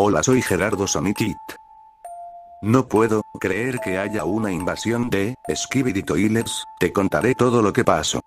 Hola, soy Gerardo Sonicit. No puedo creer que haya una invasión de Skibidi Toilets, te contaré todo lo que pasó.